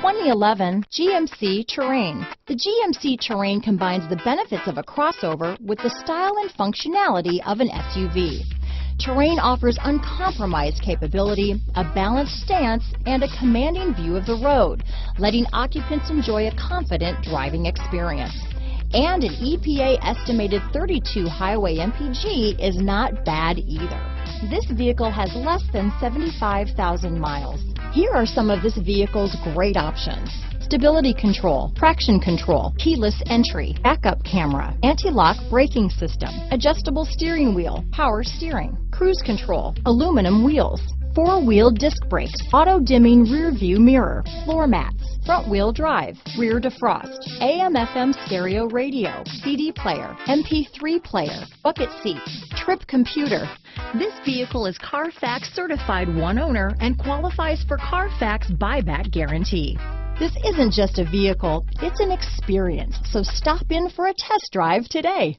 2011 GMC Terrain. The GMC Terrain combines the benefits of a crossover with the style and functionality of an SUV. Terrain offers uncompromised capability, a balanced stance, and a commanding view of the road, letting occupants enjoy a confident driving experience. And an EPA estimated 32 highway MPG is not bad either. This vehicle has less than 75,000 miles. Here are some of this vehicle's great options. Stability control, traction control, keyless entry, backup camera, anti-lock braking system, adjustable steering wheel, power steering, cruise control, aluminum wheels, four-wheel disc brakes, auto-dimming rear view mirror, floor mats, front wheel drive, rear defrost, AM FM stereo radio, CD player, MP3 player, bucket seats, trip computer. This vehicle is Carfax certified one owner and qualifies for Carfax buyback guarantee. This isn't just a vehicle, it's an experience, so stop in for a test drive today.